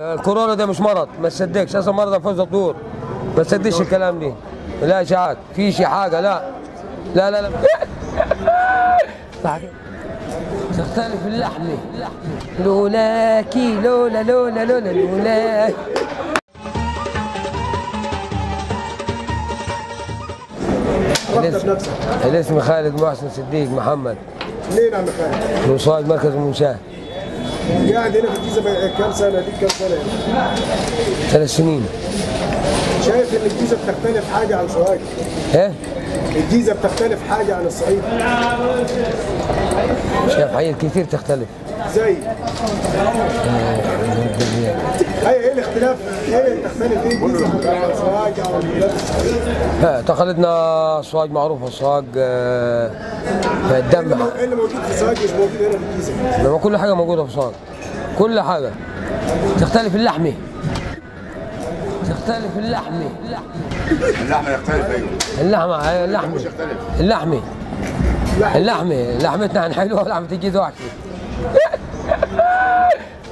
الكورونا ده مش مرض ما تصدقش. أصلا مرض فوز الدور ما تصدقش الكلام دي. لا اشاعات في شي حاجة؟ لا. لا لا لا. تختلف اللحمه لولاكي لولا لولا لولا لولاكي بنفسك. الاسم خالد محسن صديق محمد. منين عم خالد؟ من مركز المنشاه قاعد هنا في الجيزة كم سنة؟ دي كم سنة ثلاث سنين. شايف إن الجيزة بتختلف حاجة عن سوهاج؟ إيه؟ الجيزة بتختلف حاجة عن الصعيد. شايف حاجات كتير تختلف. زي؟ اي إيه الاختلاف إيه تختلف إيه الجيزة. عن سوهاج أو بلاد الصعيد تقاليدنا معروفة صواج آه، الدم إيه اللي موجود في سوهاج مش موجود هنا في الجيزة. كل حاجة موجودة في صواج كل حاجة. تختلف اللحمة. تختلف اللحمة. اللحمة يختلف أيوه. اللحمة اللحمة. اللحمة. اللحمة لحمتنا عن حلوة ولحمة الجيزة وحشة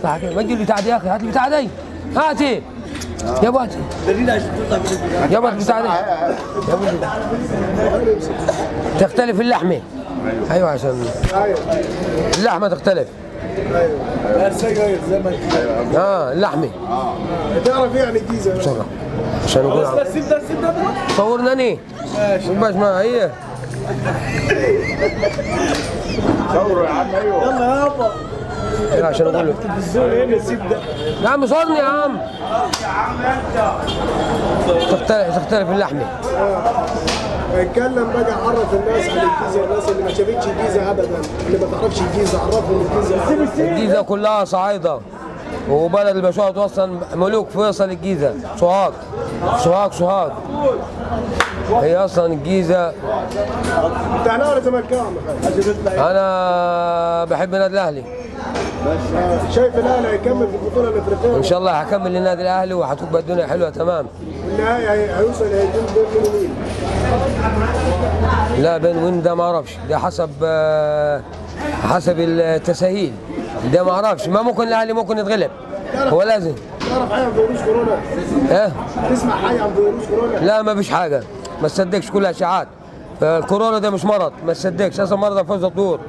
ما تجيب لي بتاع دي يا أخي هات لي بتاع دي هاتي. يا أبو هاتي. يا أبو هات بتاع دي يا أبو تختلف اللحمة. أيوه عشان اللحمة تختلف. أيوه زي ما آه تعرف إيه عن الجيزه عشان نقول عم- سيب ده سيب ده صورناني. ماشي. باش ما هي. ثوروا يا عم أيوه يلا يابا عشان أقول له التلفزيون هنا سيب ده يا عم صورني يا عم. تختلف تختلف اللحمة. اتكلم بقى عرف الناس عن الجيزة الناس اللي ما شافتش الجيزة ابدا اللي ما تعرفش الجيزة عرفهم الجيزة الجيزة كلها صعايدة. وبلد البشوات أصلا ملوك فيصل الجيزة. سوهاج. سوهاج سوهاج. هي أصلا الجيزة. انت اهلاوي ولا زملكاوي يا عم؟ أنا بحب النادي الأهلي. شايف الأهلي هيكمل في البطولة الإفريقية؟ ان شاء الله هكمل للنادي الأهلي وهتبقى الدنيا حلوة تمام. والنهائي هي- هيوصل هيكون بين مين لا بين وين ده ما أعرفش. ده حسب آه، حسب التساهيل ده ما أعرفش. ما ممكن الأهلي ممكن يتغلب. هو لازم. تعرف حاجة عن فيروس كورونا؟ إيه؟ تسمع حاجة عن فيروس كورونا؟ لا ما فيش حاجة. ما تصدقش كلها اشاعات الكورونا ده مش مرض. ما تصدقش. أصلا مرض فوز الدور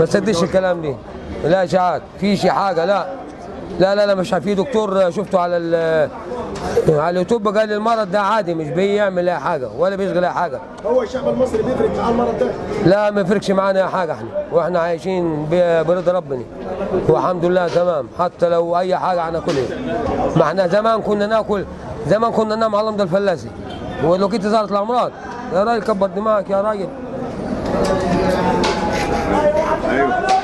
ما تصدقش الكلام دي. لا اشاعات في شي حاجة؟ لا. لا لا لا مش في دكتور شفته على على اليوتيوب قال لي المرض ده عادي مش بيعمل أي حاجة ولا بيشغل أي حاجة. هو الشعب المصري بيفرق معاه المرض ده؟ لا ما يفرقش معانا حاجة إحنا. وإحنا عايشين برضا ربنا. والحمد لله تمام. حتى لو أي حاجة أنا كلها. ما إحنا زمان كنا نأكل زمان كنا ننام على الفلاسي. ولو كنت ظهرت الأمراض يا راجل كبر دماغك يا راجل.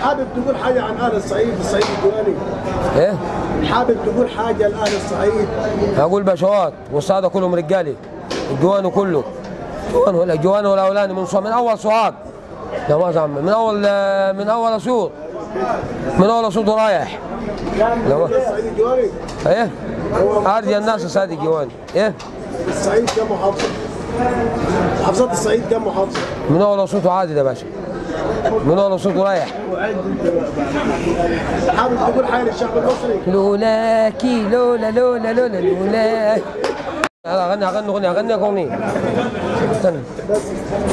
حابب تقول حاجة عن أهل الصعيد الصعيد الجواني إيه؟ حابب تقول حاجة لاهل الصعيد هقول بشوات والصعاده كلهم رجالي الجوان كله. جوان ولا جوان ولا اولاني من من أول صعاد. لا ما عم من أول من أول اسيوط من أول اسيوط لا ما- الصعيد الجواني إيه؟ ارجى الناس سادي جوان إيه؟ الصعيد كم محافظه؟ محافظات الصعيد كم محافظه؟ من أول صوته عادي ده باشا. من اول صوته رايح. حابب تقول حاجة للشعب المصري لولاكي لولا لولا. لولا لولاكي اغني اغني اغني اغني اغني استنى.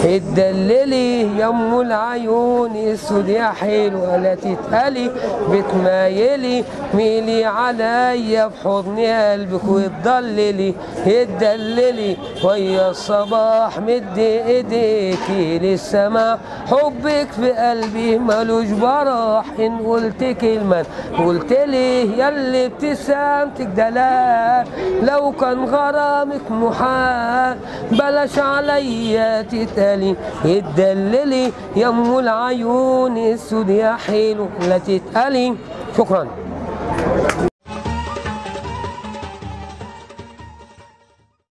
اتدللي يم العيون اسود يا حلوة لا تتقلي بتمايلي ميلي عليا في حضن قلبك وتضللي. اتدللي ويا الصباح مد ايديكي للسماء. حبك في قلبي ملوش براح. إن قلت كلمة قلت لي ياللي ابتسامتك دلال. لو كان غرامك محال بلاش عليا تتقلي اتدللي يا أم العيون السود يا حلو لا تتقلي. شكرا.